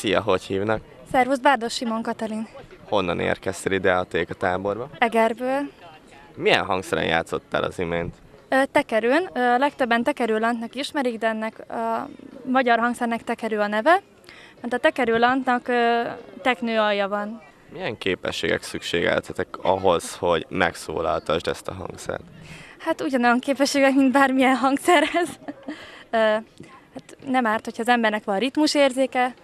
Szia, hogy hívnak? Szervusz, Bárdos Simon Katalin. Honnan érkeztél ide a Téka táborba? Egerből. Milyen hangszeren játszottál az imént? Tekerőn, legtöbben tekerőlantnak ismerik, de ennek a magyar hangszernek tekerő a neve. Mert a tekerőlantnak teknő alja van. Milyen képességek szükségeltetek ahhoz, hogy megszólaltasd ezt a hangszert? Hát ugyanolyan képességek, mint bármilyen hangszerhez. Hát nem árt, hogyha az embernek van ritmusérzéke,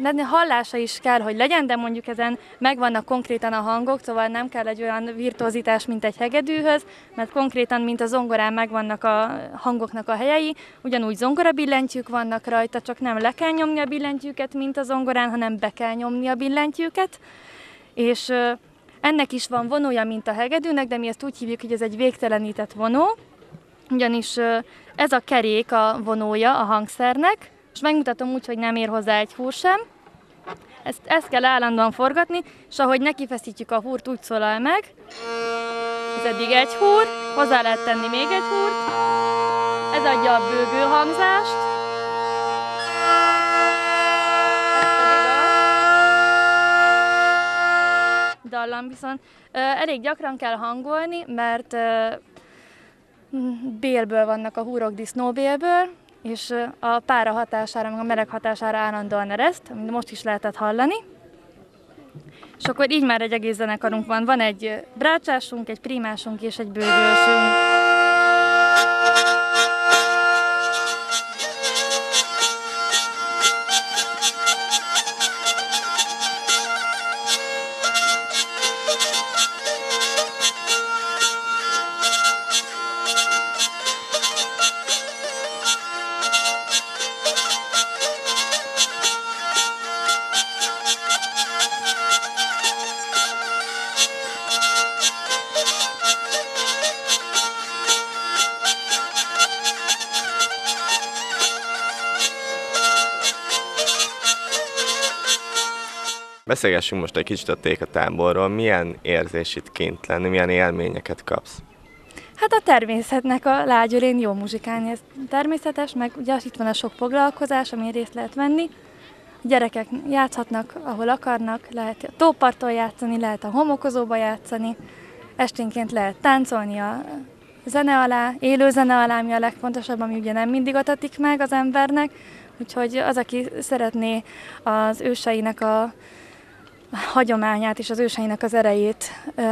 de hallása is kell, hogy legyen, de mondjuk ezen megvannak konkrétan a hangok, szóval nem kell egy olyan virtuozitás, mint egy hegedűhöz, mert konkrétan, mint a zongorán megvannak a hangoknak a helyei, ugyanúgy zongora billentyűk vannak rajta, csak nem le kell nyomni a billentyűket, mint a zongorán, hanem be kell nyomni a billentyűket. És ennek is van vonója, mint a hegedűnek, de mi ezt úgy hívjuk, hogy ez egy végtelenített vonó, ugyanis ez a kerék a vonója a hangszernek, és megmutatom úgy, hogy nem ér hozzá egy húr sem. Ezt, ezt kell állandóan forgatni, és ahogy nekifeszítjük a húrt, úgy szólal meg. Ez eddig egy húr, hozzá lehet tenni még egy húrt. Ez adja a bőgő hangzást. Dallam viszont elég gyakran kell hangolni, mert bélből vannak a húrok disznóbélből, és a pára hatására, meg a meleg hatására állandóan ereszt, amit most is lehetett hallani. És akkor így már egy egész zenekarunk van. Van egy brácsásunk, egy primásunk és egy bőgősünk. Beszélgessünk most egy kicsit a Téka táborról. Milyen érzés itt kint lenni, milyen élményeket kapsz? Hát a természetnek a lágyörén jó muzsikálni, ez természetes, meg ugye itt van a sok foglalkozás, amin részt lehet venni. A gyerekek játszhatnak, ahol akarnak, lehet a tóparton játszani, lehet a homokozóba játszani, esténként lehet táncolni a zene alá, élő zene alá, ami a legfontosabb, ami ugye nem mindig adatik meg az embernek, úgyhogy az, aki szeretné az őseinek a hagyományát és az őseinek az erejét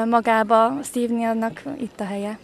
magába szívni, annak itt a helye.